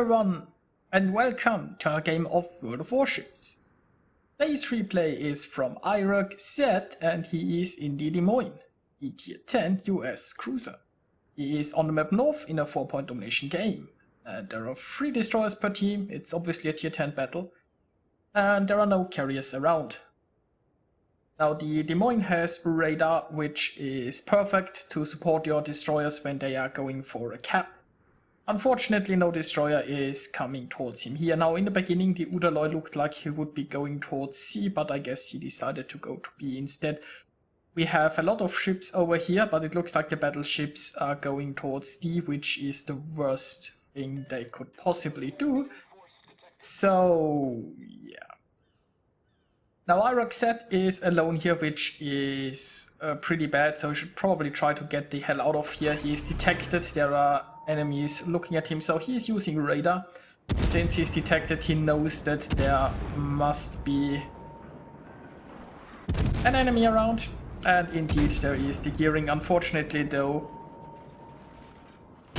Everyone and welcome to our game of World of Warships. Today's replay is from IRAQz and he is in the Des Moines, the tier 10 US cruiser. He is on the map north in a 4 point domination game. And there are 3 destroyers per team, it's obviously a tier 10 battle. And there are no carriers around. Now the Des Moines has radar which is perfect to support your destroyers when they are going for a cap Unfortunately, no destroyer is coming towards him here. Now, in the beginning, the Udaloy looked like he would be going towards C, but I guess he decided to go to B instead. We have a lot of ships over here, but it looks like the battleships are going towards D, which is the worst thing they could possibly do. So, yeah. Now Z is alone here, which is uh, pretty bad, so he should probably try to get the hell out of here. He is detected, there are enemies looking at him. So he's using radar. Since he's detected, he knows that there must be an enemy around. And indeed there is the gearing. Unfortunately though,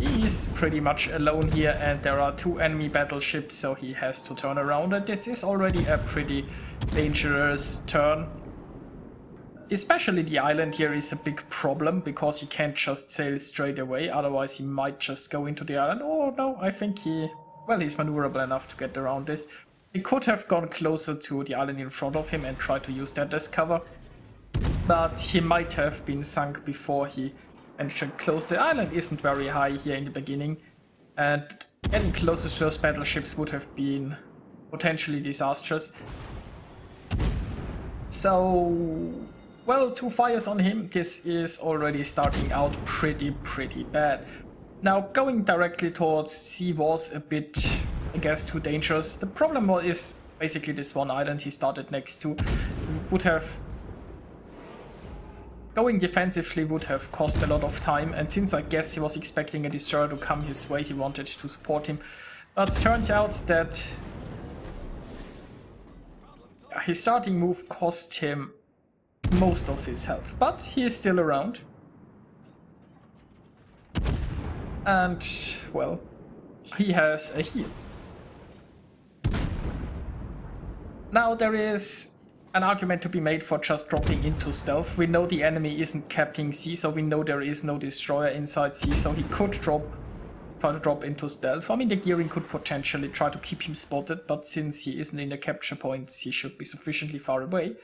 he is pretty much alone here and there are two enemy battleships so he has to turn around and this is already a pretty dangerous turn especially the island here is a big problem because he can't just sail straight away, otherwise he might just go into the island. Oh no, I think he, well, he's maneuverable enough to get around this. He could have gone closer to the island in front of him and tried to use that as cover, but he might have been sunk before he ventured close. The island isn't very high here in the beginning, and getting closer to those battleships would have been potentially disastrous. So well, two fires on him, this is already starting out pretty, pretty bad. Now, going directly towards C was a bit, I guess, too dangerous. The problem is basically this one island he started next to would have... Going defensively would have cost a lot of time, and since I guess he was expecting a destroyer to come his way, he wanted to support him. But turns out that his starting move cost him most of his health, but he is still around. And, well, he has a heal. Now there is an argument to be made for just dropping into stealth. We know the enemy isn't capping C, so we know there is no destroyer inside C, so he could drop try to drop into stealth. I mean, the gearing could potentially try to keep him spotted, but since he isn't in the capture points, he should be sufficiently far away.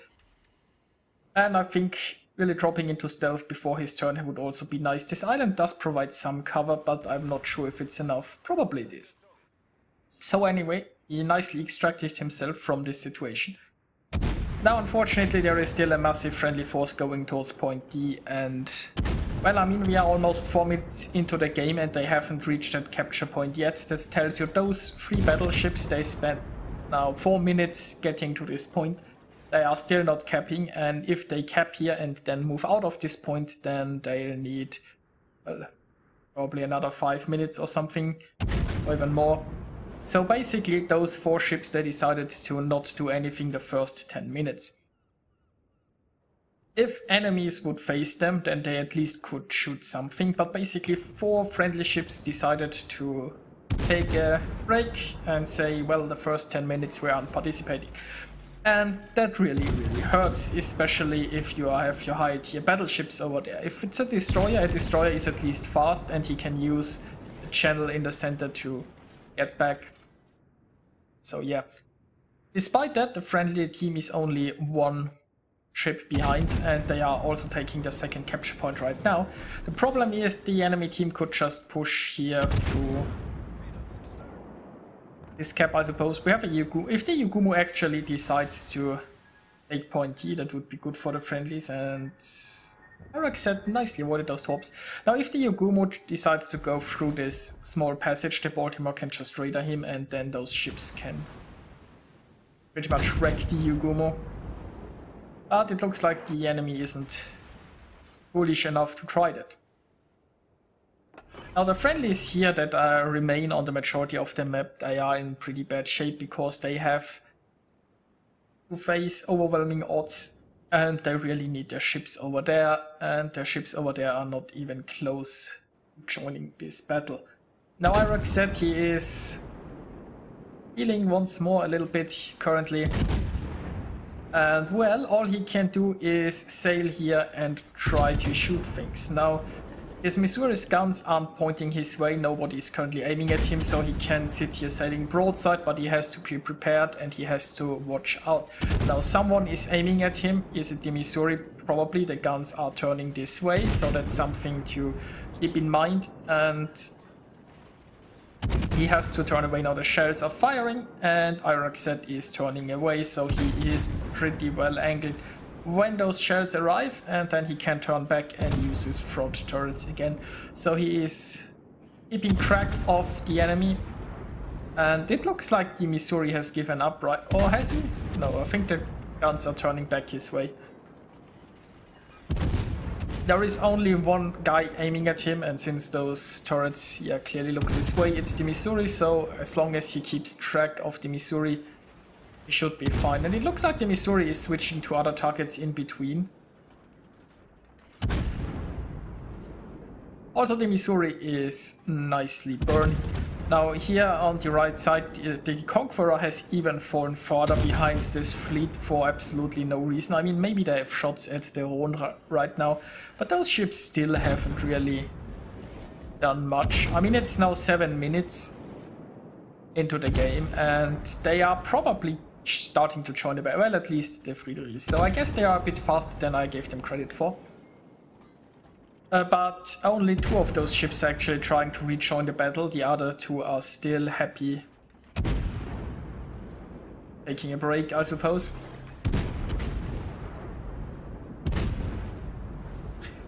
And I think really dropping into stealth before his turn would also be nice. This island does provide some cover, but I'm not sure if it's enough. Probably it is. So anyway, he nicely extracted himself from this situation. Now unfortunately there is still a massive friendly force going towards point D and... Well, I mean, we are almost 4 minutes into the game and they haven't reached that capture point yet. That tells you those three battleships, they spent now 4 minutes getting to this point they are still not capping and if they cap here and then move out of this point then they'll need well, probably another five minutes or something or even more. So basically those four ships they decided to not do anything the first 10 minutes. If enemies would face them then they at least could shoot something. But basically four friendly ships decided to take a break and say well the first 10 minutes we aren't participating and that really, really hurts, especially if you have your high tier battleships over there. If it's a destroyer, a destroyer is at least fast and he can use the channel in the center to get back. So yeah. Despite that, the friendly team is only one ship behind and they are also taking the second capture point right now. The problem is the enemy team could just push here through this cap, I suppose. We have a Yugumo. If the Yugumo actually decides to take point D, that would be good for the friendlies. And IRAQz nicely avoided those hops. Now, if the Yugumo decides to go through this small passage, the Baltimore can just radar him, and then those ships can pretty much wreck the Yugumo. But it looks like the enemy isn't foolish enough to try that. Now the friendlies here that uh, remain on the majority of the map, they are in pretty bad shape because they have to face overwhelming odds and they really need their ships over there and their ships over there are not even close to joining this battle. Now said he is healing once more a little bit currently. And well, all he can do is sail here and try to shoot things. Now, his Missouri's guns aren't pointing his way, nobody is currently aiming at him, so he can sit here sailing broadside, but he has to be prepared and he has to watch out. Now, someone is aiming at him. Is it the Missouri? Probably. The guns are turning this way, so that's something to keep in mind. And he has to turn away now the shells are firing and IRAQz is turning away so he is pretty well angled when those shells arrive and then he can turn back and use his front turrets again. So he is keeping track of the enemy and it looks like the Missouri has given up right or has he? No, I think the guns are turning back his way. There is only one guy aiming at him, and since those turrets yeah, clearly look this way, it's the Missouri, so as long as he keeps track of the Missouri, should be fine. And it looks like the Missouri is switching to other targets in between. Also, the Missouri is nicely burned. Now here on the right side, uh, the Conqueror has even fallen further behind this fleet for absolutely no reason. I mean, maybe they have shots at the Roon right now, but those ships still haven't really done much. I mean, it's now 7 minutes into the game, and they are probably starting to join the battle. Well, at least the Friedrichs. So I guess they are a bit faster than I gave them credit for. Uh, but only two of those ships are actually trying to rejoin the battle. The other two are still happy. Taking a break, I suppose.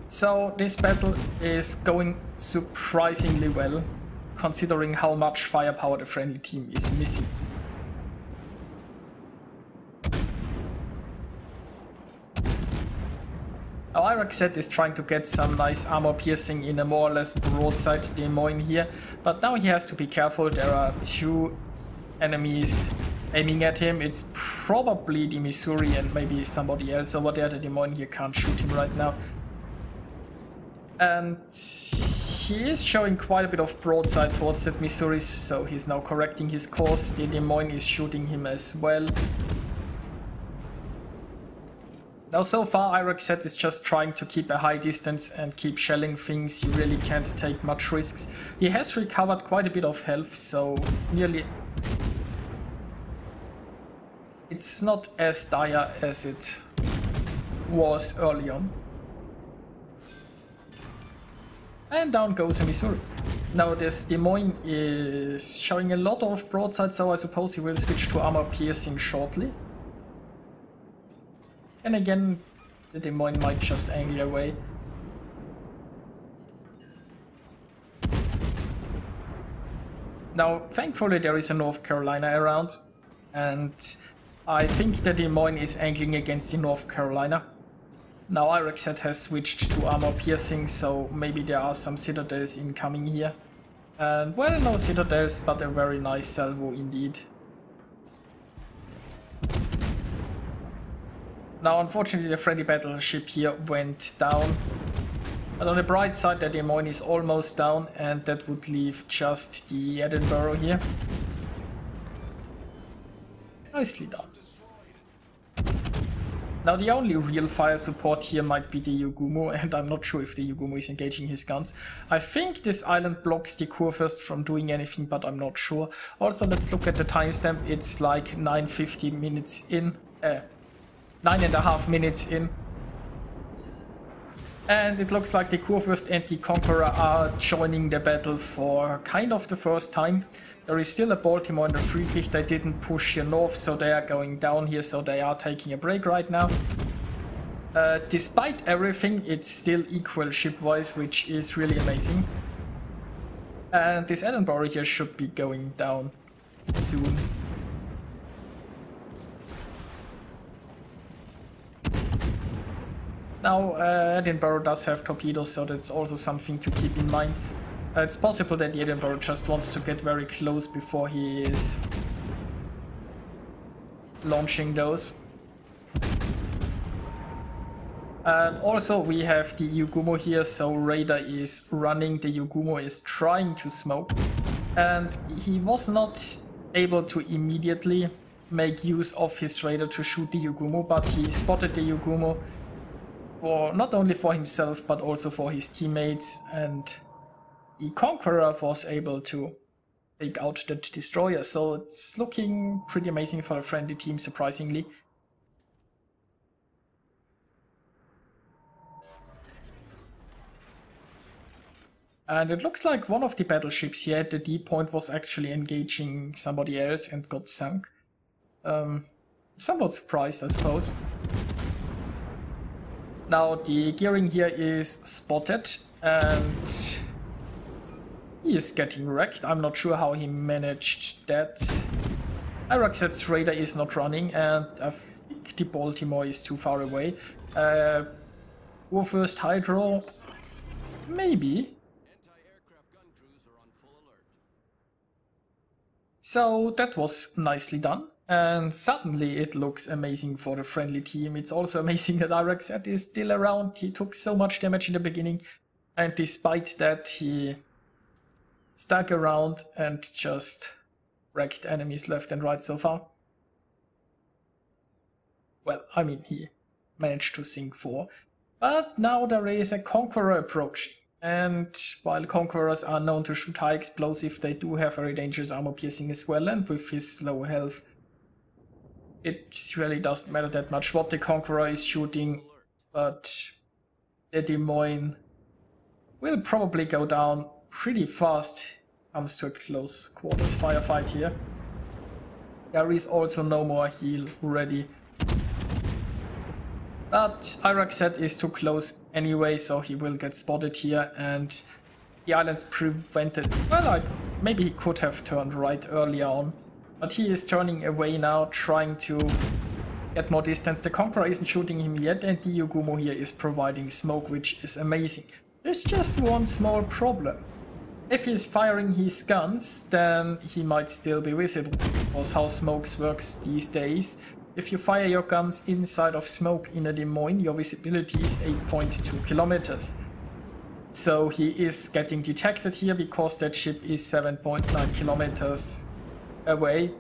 So this battle is going surprisingly well, considering how much firepower the friendly team is missing. Now Z is trying to get some nice armor piercing in a more or less broadside Des Moines here, but now he has to be careful, there are two enemies aiming at him. It's probably the Missouri and maybe somebody else over there. The Des Moines here can't shoot him right now. And he is showing quite a bit of broadside towards that Missouri, so he's now correcting his course. The Des Moines is shooting him as well. Now so far IRAQz is just trying to keep a high distance and keep shelling things, he really can't take much risks. He has recovered quite a bit of health, so nearly... It's not as dire as it was early on. And down goes a Missouri. Now this Des Moines is showing a lot of broadside, so I suppose he will switch to armor piercing shortly. And again, the Des Moines might just angle away. Now, thankfully there is a North Carolina around, and I think the Des Moines is angling against the North Carolina. Now IRAQz has switched to armor piercing, so maybe there are some citadels incoming here. And well, no citadels, but a very nice salvo indeed. Now, unfortunately, the Freddy battleship here went down. But on the bright side, the Des Moines is almost down, and that would leave just the Edinburgh here. Nicely done. Now the only real fire support here might be the Yugumo, and I'm not sure if the Yugumo is engaging his guns. I think this island blocks the Kurfürst from doing anything, but I'm not sure. Also, let's look at the timestamp. It's like 9.50 minutes in. Uh, nine and a half minutes in. And it looks like the Kurfürst and the Conqueror are joining the battle for kind of the first time. There is still a Baltimore and a Friedrich. They didn't push here north, so they are going down here, so they are taking a break right now. Uh, despite everything, it's still equal ship-wise, which is really amazing. And this Edinburgh here should be going down soon. Now, uh, Edinburgh does have torpedoes, so that's also something to keep in mind. Uh, it's possible that Edinburgh just wants to get very close before he is launching those. And also we have the Yugumo here, so Radar is running, the Yugumo is trying to smoke. And he was not able to immediately make use of his radar to shoot the Yugumo, but he spotted the Yugumo for not only for himself but also for his teammates and the Conqueror was able to take out that destroyer. So it's looking pretty amazing for a friendly team, surprisingly. And it looks like one of the battleships here at the D point was actually engaging somebody else and got sunk. Um, somewhat surprised, I suppose. Now the gearing here is spotted and he is getting wrecked. I'm not sure how he managed that. IRAQz's radar is not running and I think the Baltimore is too far away. Uh, first Hydro? Maybe. So that was nicely done. And suddenly it looks amazing for the friendly team. It's also amazing that IRAQz is still around. He took so much damage in the beginning. And despite that, he stuck around and just wrecked enemies left and right so far. Well, I mean, he managed to sink four. But now there is a Conqueror approaching. And while Conquerors are known to shoot high explosive, they do have very dangerous armor piercing as well. And with his low health, it really doesn't matter that much what the Conqueror is shooting. But the Des Moines will probably go down pretty fast. Comes to a close quarters firefight here. There is also no more heal ready but IRAQz is too close anyway, so he will get spotted here and the island's prevented. Well, I, maybe he could have turned right earlier on. But he is turning away now, trying to get more distance. The Conqueror isn't shooting him yet and the Yugumo here is providing smoke, which is amazing. There's just one small problem. If he's firing his guns, then he might still be visible, because how smokes works these days. If you fire your guns inside of smoke in a Des Moines, your visibility is 8.2 kilometers. So he is getting detected here because that ship is 7.9 kilometers away.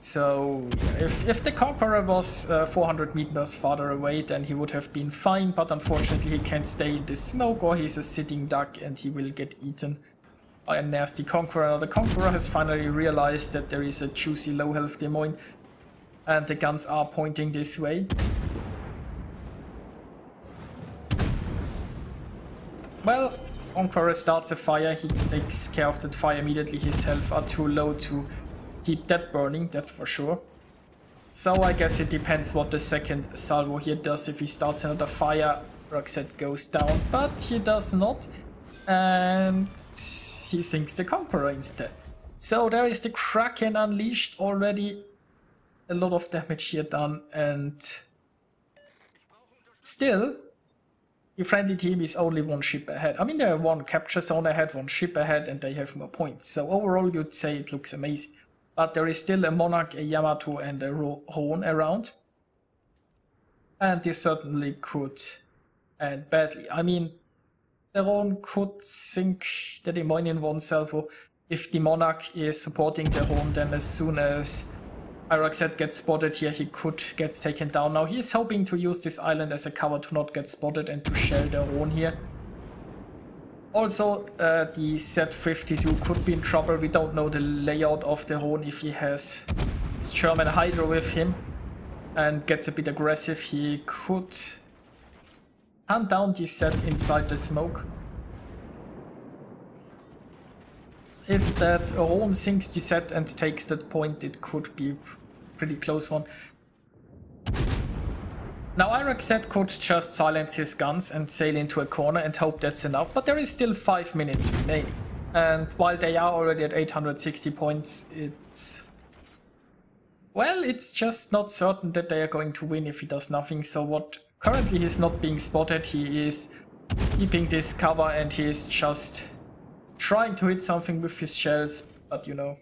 So if, if the Conqueror was uh, 400 meters farther away, then he would have been fine, but unfortunately he can't stay in the smoke or he's a sitting duck and he will get eaten by a nasty Conqueror. The Conqueror has finally realized that there is a juicy low health Des Moines and the guns are pointing this way. Well, Conqueror starts a fire, he takes care of that fire immediately, his health are too low to keep that burning, that's for sure. So I guess it depends what the second salvo here does. If he starts another fire, IRAQz goes down, but he does not. And he sinks the Conqueror instead. So there is the Kraken unleashed already a lot of damage here done and still your friendly team is only one ship ahead. I mean, they're one capture zone ahead, one ship ahead, and they have more points. So overall, you'd say it looks amazing. But there is still a Monarch, a Yamato, and a Roon around. And this certainly could end badly. I mean, the Roon could sink the in one salvo. If the Monarch is supporting the Roon, then as soon as IRAQz gets spotted here, he could get taken down. Now he's hoping to use this island as a cover to not get spotted and to shell the Roon here. Also, uh, the Z-52 could be in trouble. We don't know the layout of the Roon if he has his German Hydro with him and gets a bit aggressive. He could hunt down the Z inside the smoke. If that Roon sinks the Z and takes that point, it could be pretty close one. Now IRAQz could just silence his guns and sail into a corner and hope that's enough, but there is still 5 minutes remaining. And while they are already at 860 points, it's... Well, it's just not certain that they are going to win if he does nothing, so what... Currently he's not being spotted, he is keeping this cover and he is just trying to hit something with his shells, but you know.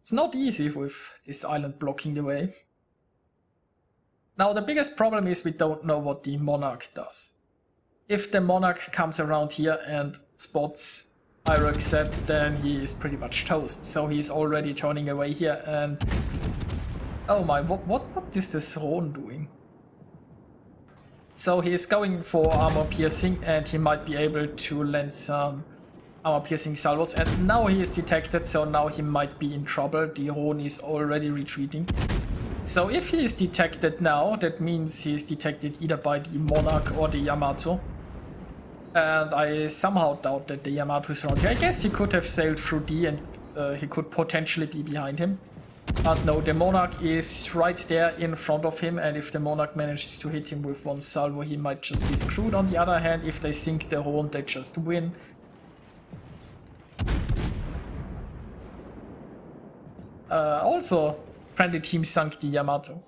It's not easy with this island blocking the way. Now the biggest problem is we don't know what the Monarch does. if the Monarch comes around here and spots IRAQz, then he is pretty much toast. So he's already turning away here and... Oh my, what, what, what is this Roon doing? So he is going for armor piercing and he might be able to land some armor piercing salvos. And now he is detected, so now he might be in trouble. The Roon is already retreating. So if he is detected now, that means he is detected either by the Monarch or the Yamato. And I somehow doubt that the Yamato is around here. I guess he could have sailed through D and uh, he could potentially be behind him. But no, the Monarch is right there in front of him, and if the Monarch manages to hit him with one salvo, he might just be screwed. On the other hand, if they sink the Roon, they just win. Uh, also, friendly team sunk the Yamato.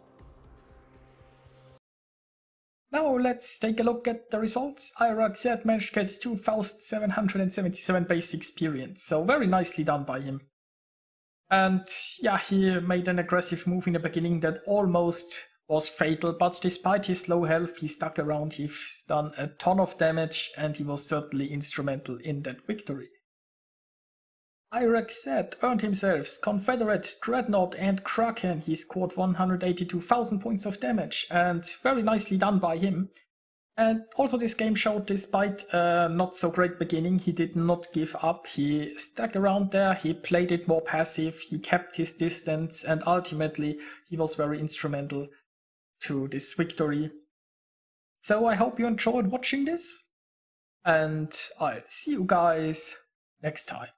Now let's take a look at the results. IRAQz managed to get 2777 base experience, so very nicely done by him. And yeah, he made an aggressive move in the beginning that almost was fatal, but despite his low health, he stuck around, he's done a ton of damage, and he was certainly instrumental in that victory. IRAQz earned himself Confederate, Dreadnought and Kraken. He scored 182,000 points of damage and very nicely done by him. And also this game showed despite a not so great beginning, he did not give up. He stuck around there, he played it more passive, he kept his distance and ultimately he was very instrumental to this victory. So I hope you enjoyed watching this and I'll see you guys next time.